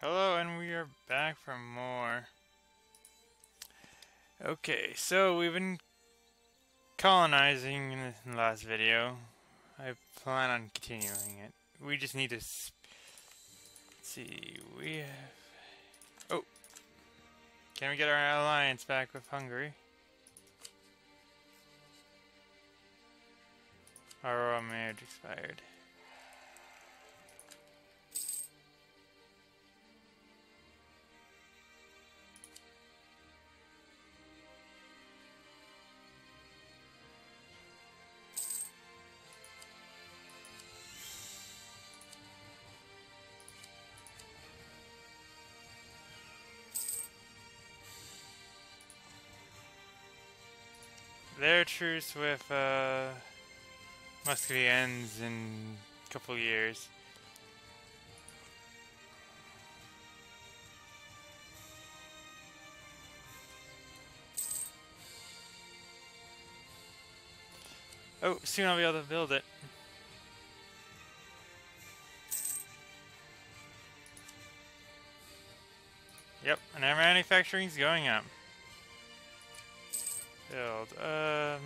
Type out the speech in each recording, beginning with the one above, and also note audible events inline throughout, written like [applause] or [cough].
Hello, and we are back for more. Okay, so we've been colonizing in the last video. I plan on continuing it. We just need to see. We have. Oh, can we get our alliance back with Hungary? Marriage expired. Their truce with uh, Muscovy ends in a couple years. Oh, soon I'll be able to build it. Yep, and our manufacturing's going up. Build. Um.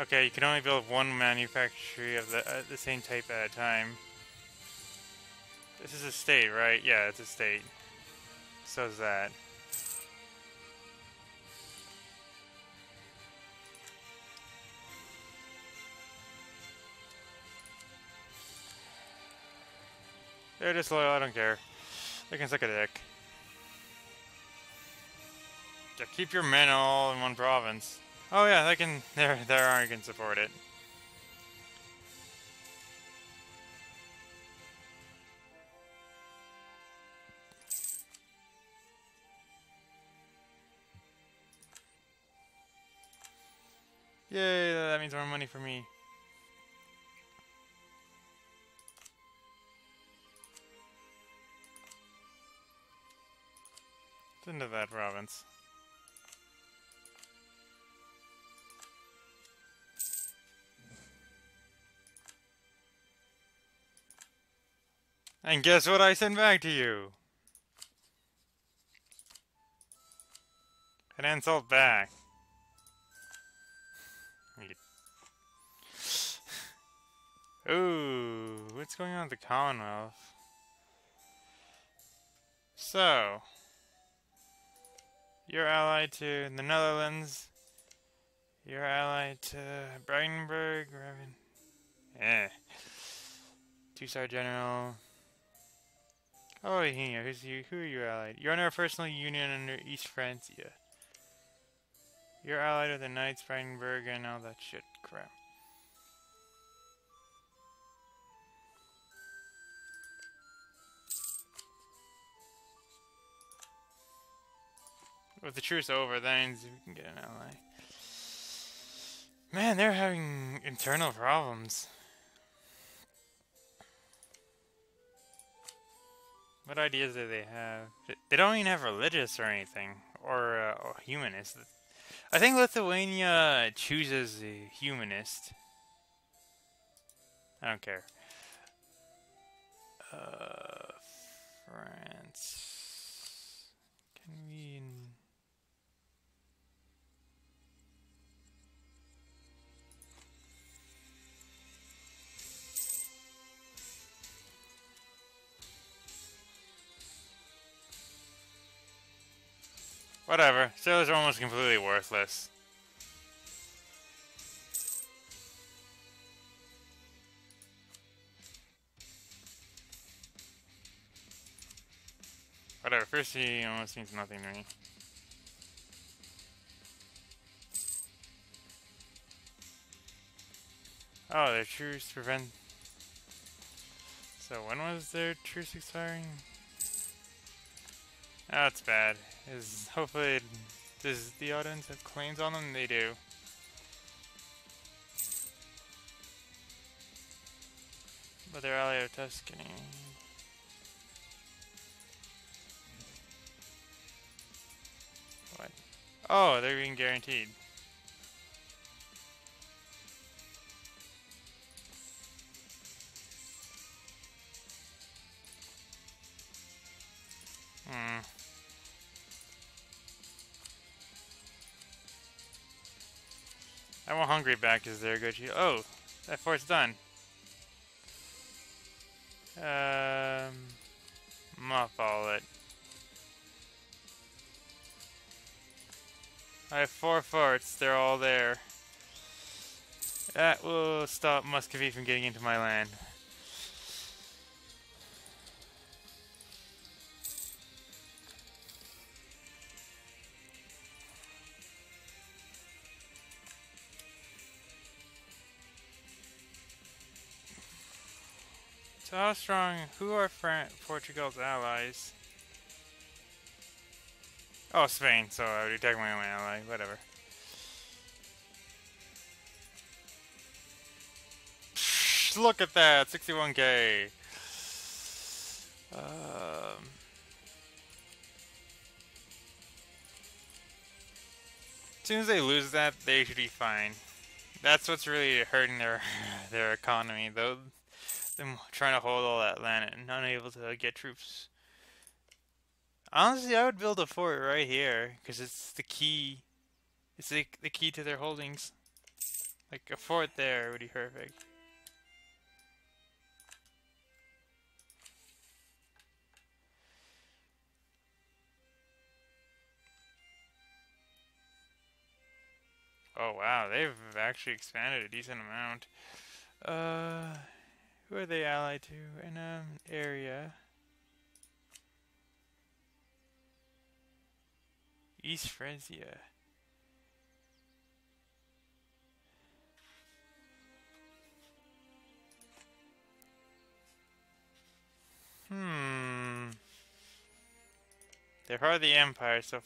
Okay, you can only build one manufactory of the, uh, the same type at a time. This is a state, right? Yeah, it's a state. So is that. They're disloyal, I don't care. They can suck a dick. Yeah, keep your men all in one province. Oh yeah, they can, there, there are, you can support it. Yay, that means more money for me. into that province. And guess what I sent back to you? An insult back. Ooh, what's going on with the Commonwealth? So, you're allied to the Netherlands. You're allied to Brandenburg. Eh. Two-star general. Oh, here. Who's you? Who are you allied? You're under a personal union under East Francia. You're allied with the Knights, Brandenburg, and all that shit crap. With the truce over, then we can get an ally. Man, they're having internal problems. What ideas do they have? They don't even have religious or anything, or, uh, or humanist. I think Lithuania chooses a humanist. I don't care. Uh, France. Whatever. Sailors are almost completely worthless. Whatever, first he almost means nothing to me. Oh, their truce prevent... So when was their truce expiring? That's bad. Is hopefully does the audience have claims on them? They do. But they're Ally of Tuscany. What? Oh, they're being guaranteed. Hungary back Is there good Oh, that fort's done. Um, mothball it. I have four forts, they're all there. That will stop Muscovy from getting into my land. How strong, who are Fran Portugal's allies? Oh, Spain, so I would attack my own ally, whatever. look at that, 61k. Um, as soon as they lose that, they should be fine. That's what's really hurting their [laughs] their economy, though them trying to hold all that land and unable to get troops. Honestly, I would build a fort right here because it's the key. It's the, the key to their holdings. Like a fort there would be perfect. Oh wow, they've actually expanded a decent amount. Uh, who are they allied to in an um, area? East Frisia. Hmm. They're part of the Empire, so...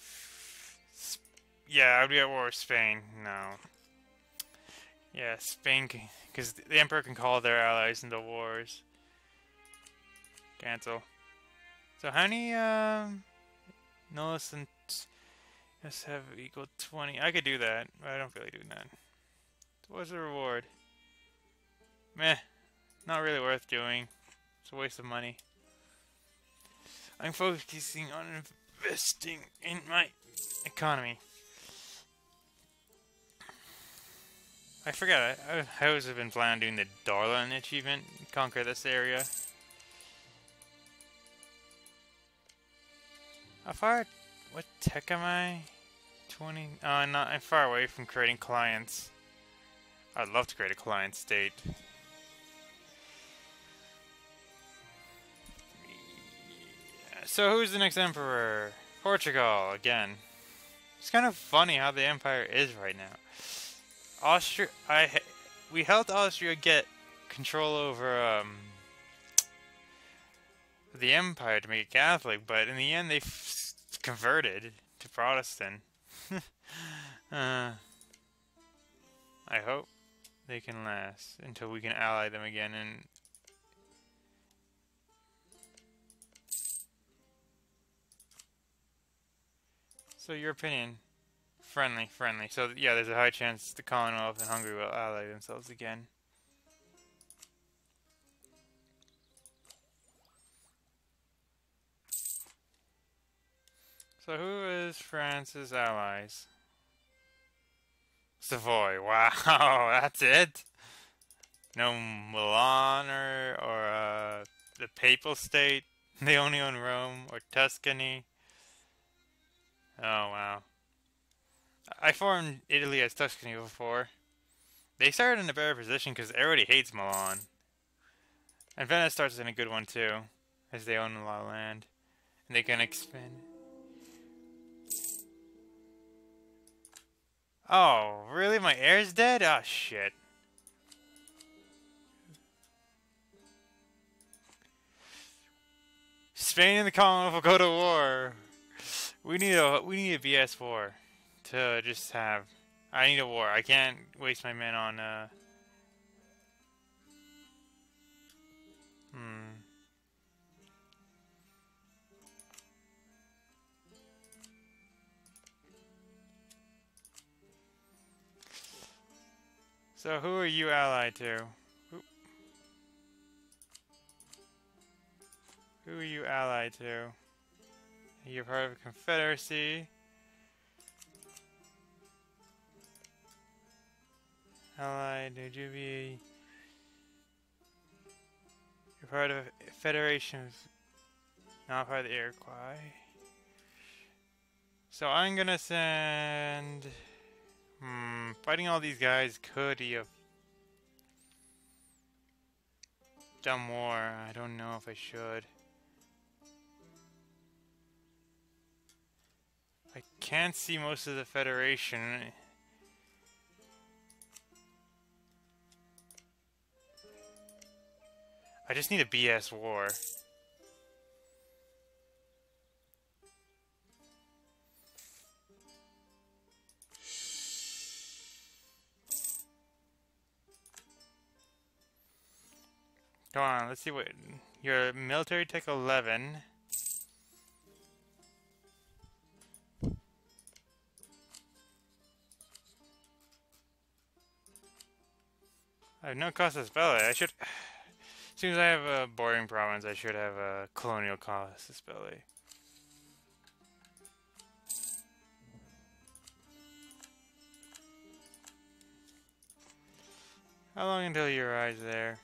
yeah, I'd be at war with Spain. No. Yeah, Spain, because the Emperor can call their allies into wars. Cancel. So how many, um... Nullis and Yes, have equal 20. I could do that, but I don't feel like doing that. What's the reward? Meh. Not really worth doing. It's a waste of money. I'm focusing on investing in my economy. I forgot, I, I always have been planning on doing the Darlan achievement, conquer this area. How far what tech am I? 20? Oh, I'm not. I'm far away from creating clients. I'd love to create a client state. So who's the next emperor? Portugal again. It's kind of funny how the empire is right now. Austria. I we helped Austria get control over um, the empire to make it Catholic, but in the end they converted to Protestant. [laughs] uh, I hope they can last until we can ally them again and So your opinion? Friendly, friendly. So yeah, there's a high chance the Commonwealth and Hungary will ally themselves again. So who is France's allies? Savoy. Wow, [laughs] that's it? No Milan or, or uh, the Papal State? They only own Rome or Tuscany? Oh, wow. I formed Italy as Tuscany before. They started in a better position because everybody hates Milan. And Venice starts in a good one too, as they own a lot of land. And they can expand. Oh, really? My heir's dead? Oh, shit. Spain and the Commonwealth will go to war. We need a we need a BS war to just have. I need a war. I can't waste my men on, uh... Hmm. So who are you allied to? Who, who are you allied to? You're part of a confederacy. Allied, be... You're part of a federation. Not part of the Iroquois. So I'm gonna send... Hmm, fighting all these guys could have done more. I don't know if I should. I can't see most of the Federation. I just need a BS war. Come on, let's see what... Your military tech 11. I have no cost to spell it. I should... As I have a boring province, I should have a colonial to spell. How long until you arrive there?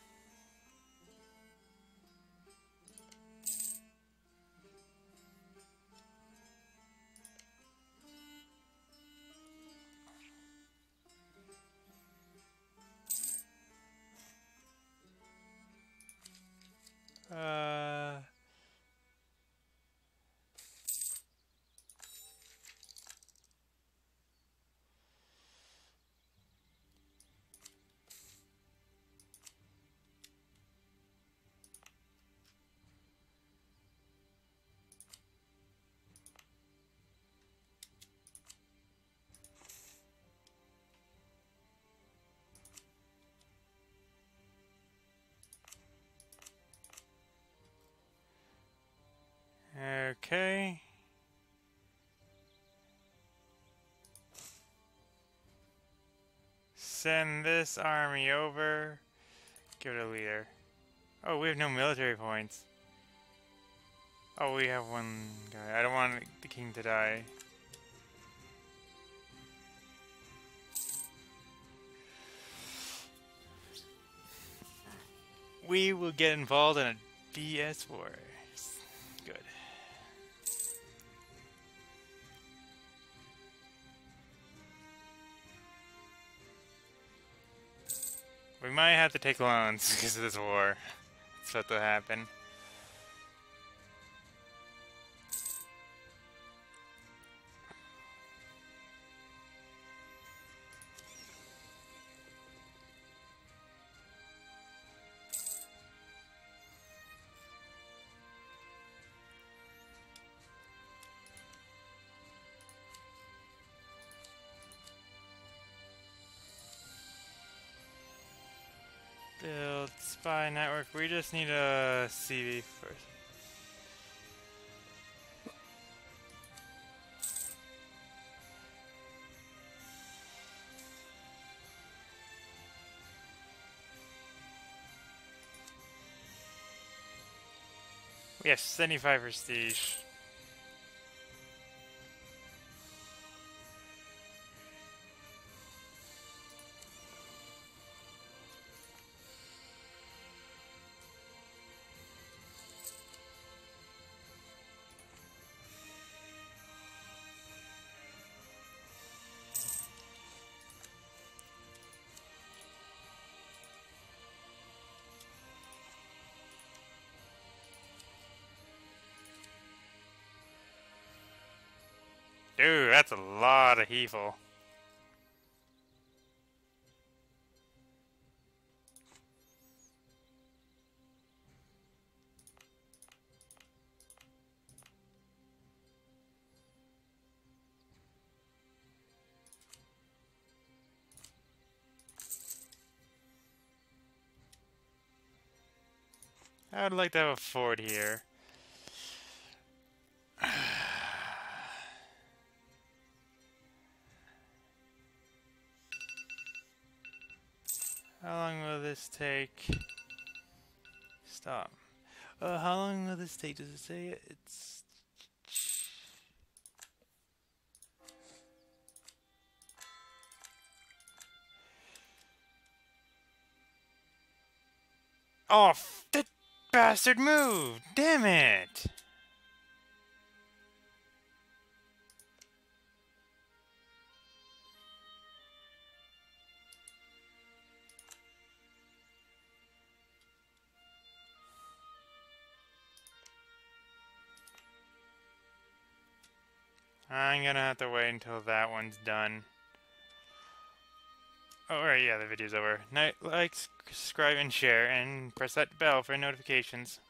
Send this army over. Give it a leader. Oh, we have no military points. Oh, we have one guy. I don't want the king to die. We will get involved in a BS war. We might have to take loans [laughs] because of this war. That's about to happen. Spy network. We just need a CB first. We have 75 prestige. That's a lot of heeful. I would like to have a fort here. This take? Stop. Uh, how long will this take? Does it say? It's... Oh, that bastard moved! Damn it! I'm gonna have to wait until that one's done. Oh, right, yeah, the video's over. Like, subscribe, and share, and press that bell for notifications.